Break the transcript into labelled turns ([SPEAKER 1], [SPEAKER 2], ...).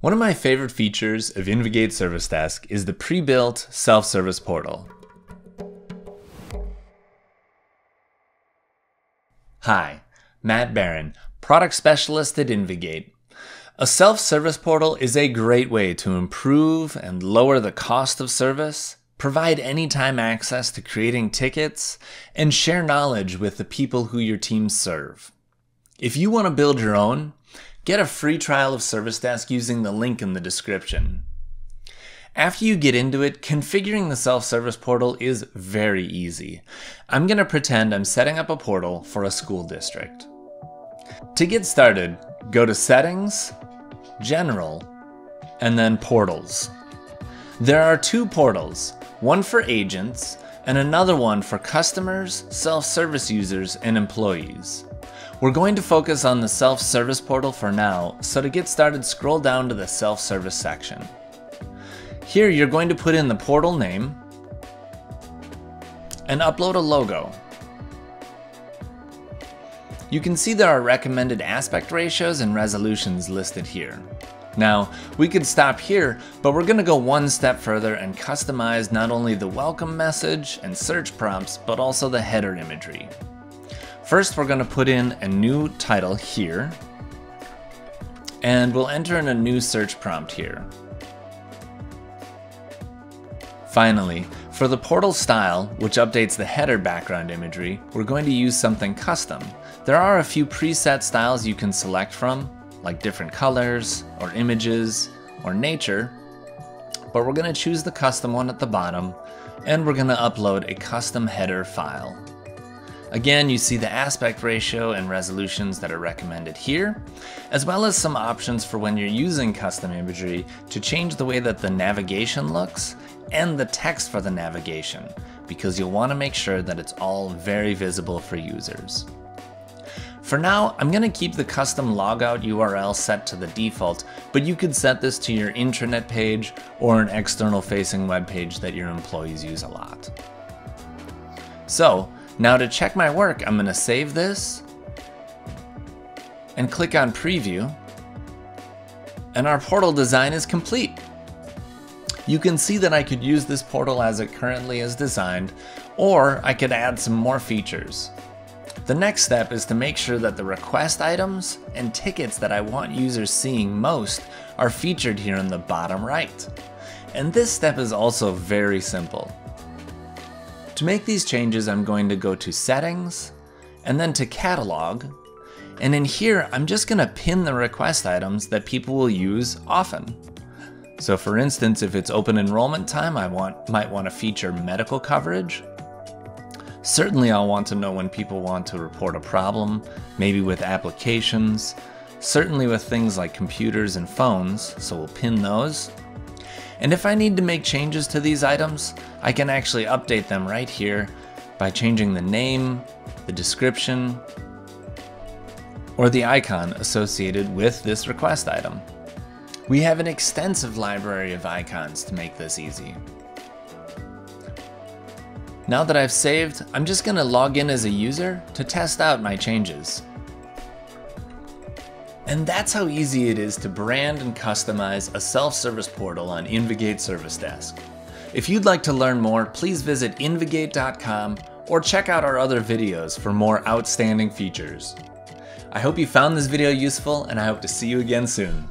[SPEAKER 1] One of my favorite features of InvGate Service Desk is the pre-built self-service portal. Hi, Matt Barron, product specialist at InvGate. A self-service portal is a great way to improve and lower the cost of service, provide anytime access to creating tickets, and share knowledge with the people who your teams serve. If you want to build your own, Get a free trial of Service Desk using the link in the description. After you get into it, configuring the self-service portal is very easy. I'm going to pretend I'm setting up a portal for a school district. To get started, go to Settings, General, and then Portals. There are two portals, one for agents and another one for customers, self-service users, and employees. We're going to focus on the self-service portal for now, so to get started scroll down to the self-service section. Here you're going to put in the portal name and upload a logo. You can see there are recommended aspect ratios and resolutions listed here. Now, we could stop here, but we're gonna go one step further and customize not only the welcome message and search prompts, but also the header imagery. First, we're going to put in a new title here, and we'll enter in a new search prompt here. Finally, for the portal style, which updates the header background imagery, we're going to use something custom. There are a few preset styles you can select from, like different colors, or images, or nature, but we're going to choose the custom one at the bottom, and we're going to upload a custom header file. Again, you see the aspect ratio and resolutions that are recommended here, as well as some options for when you're using custom imagery to change the way that the navigation looks and the text for the navigation, because you'll want to make sure that it's all very visible for users. For now, I'm going to keep the custom logout URL set to the default, but you could set this to your intranet page or an external facing web page that your employees use a lot. So, now to check my work, I'm gonna save this and click on preview and our portal design is complete. You can see that I could use this portal as it currently is designed, or I could add some more features. The next step is to make sure that the request items and tickets that I want users seeing most are featured here in the bottom right. And this step is also very simple. To make these changes, I'm going to go to Settings, and then to Catalog, and in here, I'm just gonna pin the request items that people will use often. So for instance, if it's open enrollment time, I want, might want to feature medical coverage. Certainly I'll want to know when people want to report a problem, maybe with applications, certainly with things like computers and phones, so we'll pin those. And if I need to make changes to these items, I can actually update them right here by changing the name, the description, or the icon associated with this request item. We have an extensive library of icons to make this easy. Now that I've saved, I'm just going to log in as a user to test out my changes. And that's how easy it is to brand and customize a self-service portal on InvGate Service Desk. If you'd like to learn more, please visit invgate.com or check out our other videos for more outstanding features. I hope you found this video useful and I hope to see you again soon.